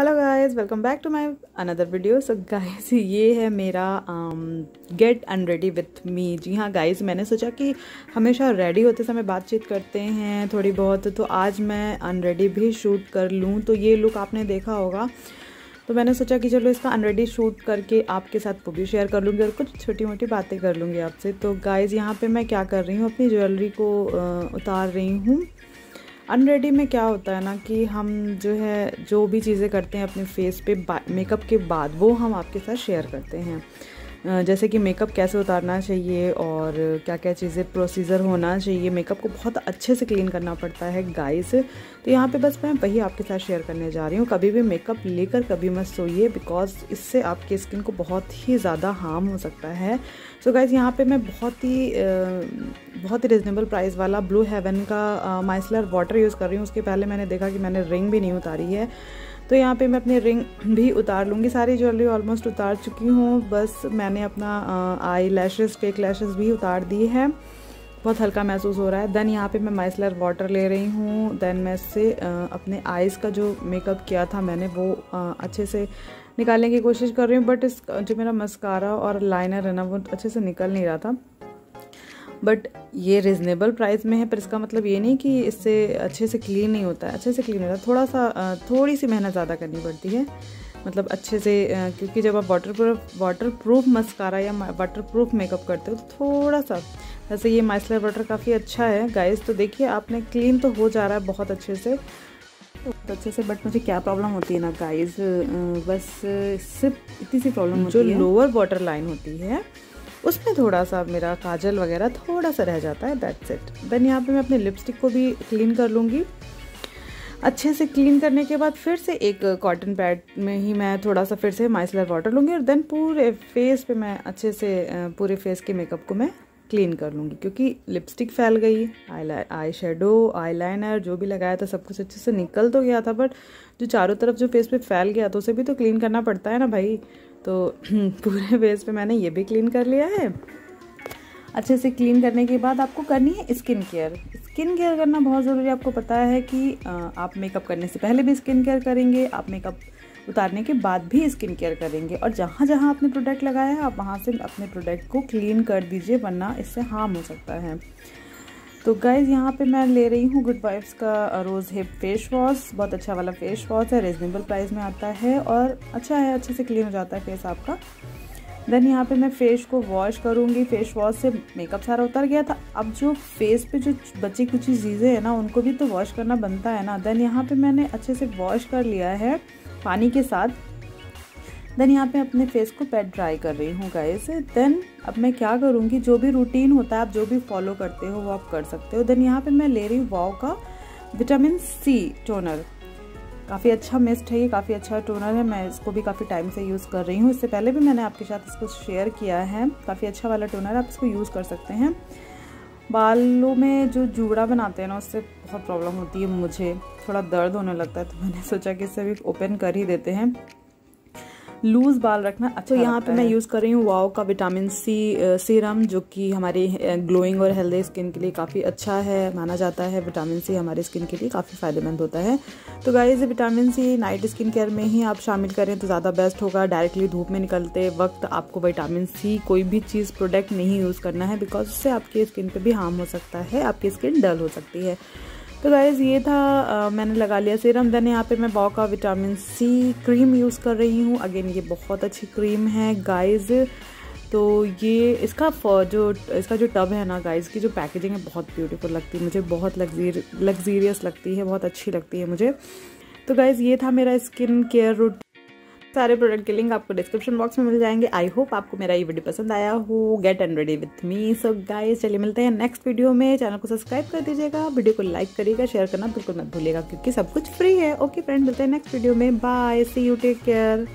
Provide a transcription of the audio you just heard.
Hello guys welcome back to my another video so guys ये है मेरा get unready with me जी हाँ गाइस मैंने सोचा कि हमेशा रेडी होते समय बातचीत करते हैं थोड़ी बहुत तो आज मैं अनरेडी भी शूट कर लूँ। तो ये लुक आपने देखा होगा। तो मैंने सोचा कि चलो इसका अनरेडी शूट करके आपके साथ वो भी शेयर कर लूँगी और कुछ छोटी मोटी बातें कर लूँगी आपसे। तो गाइज़ यहाँ पर मैं क्या कर रही हूँ, अपनी ज्वेलरी को उतार रही हूँ। अनरेडी में क्या होता है ना कि हम जो है, जो भी चीज़ें करते हैं अपने फेस पे मेकअप के बाद, वो हम आपके साथ शेयर करते हैं। जैसे कि मेकअप कैसे उतारना चाहिए और क्या क्या चीज़ें प्रोसीजर होना चाहिए मेकअप को बहुत अच्छे से क्लीन करना पड़ता है गाइस तो यहाँ पे बस मैं वही आपके साथ शेयर करने जा रही हूँ। कभी भी मेकअप लेकर कभी मत सोइए बिकॉज़ इससे आपकी स्किन को बहुत ही ज़्यादा हार्म हो सकता है। सो so गाइज़ यहाँ पे मैं बहुत ही बहुत ही रिजनेबल प्राइस वाला ब्लू हेवन का माइसलर वाटर यूज़ कर रही हूँ। उसके पहले मैंने देखा कि मैंने रिंग भी नहीं उतारी है। तो यहाँ पे मैं अपनी रिंग भी उतार लूँगी। सारी ज्वेलरी ऑलमोस्ट उतार चुकी हूँ। बस मैंने अपना आई लैशेज़ फेक लैशेज़ भी उतार दी है। बहुत हल्का महसूस हो रहा है। देन यहाँ पे मैं माइसलर वाटर ले रही हूँ। देन मैं इससे अपने आइज़ का जो मेकअप किया था मैंने वो अच्छे से निकालने की कोशिश कर रही हूँ। बट इस जो मेरा मस्कारा और लाइनर है ना, वो अच्छे से निकल नहीं रहा था। बट ये रिजनेबल प्राइस में है पर इसका मतलब ये नहीं कि इससे अच्छे से क्लीन नहीं होता है। अच्छे से क्लीन होता है थोड़ा सा थोड़ी सी मेहनत ज़्यादा करनी पड़ती है। मतलब अच्छे से क्योंकि जब आप waterproof waterproof mascara या वाटर प्रूफ मेकअप करते हो तो थोड़ा सा वैसे ये माइसलर वाटर काफ़ी अच्छा है। गाइस तो देखिए आपने क्लीन तो हो जा रहा है बहुत अच्छे से। बहुत अच्छे से बट मुझे क्या प्रॉब्लम होती है ना गाइस बस सिर्फ़ इतनी सी प्रॉब्लम जो लोअर वाटर लाइन होती है उसमें थोड़ा सा मेरा काजल वगैरह थोड़ा सा रह जाता है दैट्स इट देन यहाँ पे मैं अपने लिपस्टिक को भी क्लीन कर लूँगी। अच्छे से क्लीन करने के बाद फिर से एक कॉटन पैड में ही मैं थोड़ा सा फिर से माइसलर वाटर लूँगी और देन पूरे फेस पे मैं अच्छे से पूरे फेस के मेकअप को मैं क्लीन कर लूँगी, क्योंकि लिपस्टिक फैल गई आई आई शेडो आई लाइनर जो भी लगाया था, सब कुछ अच्छे से निकल तो गया था बट जो चारों तरफ़ जो फेस पे फैल गया तो उसे भी तो क्लीन करना पड़ता है ना भाई? तो पूरे फेस पे मैंने ये भी क्लीन कर लिया है। अच्छे से क्लीन करने के बाद आपको करनी है स्किन केयर स्किन केयर करना बहुत ज़रूरी है। आपको पता है कि आप मेकअप करने से पहले भी स्किन केयर करेंगे, आप मेकअप उतारने के बाद भी स्किन केयर करेंगे। और जहाँ जहाँ आपने प्रोडक्ट लगाया है, आप वहाँ से अपने प्रोडक्ट को क्लीन कर दीजिए, वरना इससे हार्म हो सकता है। तो गाइज़ यहाँ पे मैं ले रही हूँ गुड वाइफ्स का रोज़ हिप फेस वॉश बहुत अच्छा वाला फेस वॉश है रिजनेबल प्राइस में आता है और अच्छा है, अच्छे से क्लीन हो जाता है फेस आपका। देन यहाँ पे मैं फेस को वॉश करूँगी। फेस वॉश से मेकअप सारा उतर गया था। अब जो फेस पे जो बची कुछ चीज़ें हैं ना, उनको भी तो वॉश करना बनता है ना। देन यहाँ पे मैंने अच्छे से वॉश कर लिया है। पानी के साथ। देन यहाँ पे अपने फेस को पैड ड्राई कर रही हूँ गाइस देन अब मैं क्या करूँगी? जो भी रूटीन होता है, आप जो भी फॉलो करते हो, वो आप कर सकते हो. देन यहाँ पे मैं ले रही हूँ वाओ का विटामिन सी टोनर काफ़ी अच्छा मिस्ट है ये, काफ़ी अच्छा टोनर है. मैं इसको भी काफ़ी टाइम से यूज़ कर रही हूँ. इससे पहले भी मैंने आपके साथ इसको शेयर किया है. काफ़ी अच्छा वाला टोनर आप इसको यूज़ कर सकते हैं. बालों में जो जूड़ा बनाते हैं ना, उससे बहुत प्रॉब्लम होती है मुझे। थोड़ा दर्द होने लगता है तो मैंने सोचा कि इसे भी ओपन कर ही देते हैं। लूज बाल रखना। अच्छा तो यहाँ पे मैं यूज़ कर रही हूँ वाओ का विटामिन सी सीरम जो कि हमारी ग्लोइंग और हेल्दी स्किन के लिए काफ़ी अच्छा है माना जाता है। विटामिन सी हमारी स्किन के लिए काफ़ी फ़ायदेमंद होता है। तो guys vitamin C night skin care में ही आप शामिल करें तो ज़्यादा बेस्ट होगा। डायरेक्टली धूप में निकलते वक्त आपको विटामिन सी कोई भी चीज़ प्रोडक्ट नहीं यूज़ करना है बिकॉज़ उससे आपकी स्किन पर भी हार्म हो सकता है आपकी स्किन डल हो सकती है। तो गाइज़ ये था आ, मैंने लगा लिया सीरम देन यहाँ पे मैं बॉ का विटामिन सी क्रीम यूज़ कर रही हूँ. अगेन ये बहुत अच्छी क्रीम है गाइज़ तो ये इसका जो इसका जो टब है ना गाइज़ की जो पैकेजिंग है बहुत ब्यूटीफुल लगती है. मुझे बहुत लग्जीर लग्जीरियस लगती है बहुत अच्छी लगती है मुझे. तो गाइज़ ये था मेरा स्किन केयर रूट सारे प्रोडक्ट के लिंक आपको डिस्क्रिप्शन बॉक्स में मिल जाएँगे। आई होप आपको मेरा ये वीडियो पसंद आया हो। Get and ready with me so guys चलिए मिलते हैं नेक्स्ट वीडियो में। चैनल को सब्सक्राइब कर दीजिएगा। वीडियो को लाइक करिएगा शेयर करना बिल्कुल मत भूलिएगा, क्योंकि सब कुछ फ्री है। ओके फ्रेंड मिलते हैं नेक्स्ट वीडियो में। Bye see you take care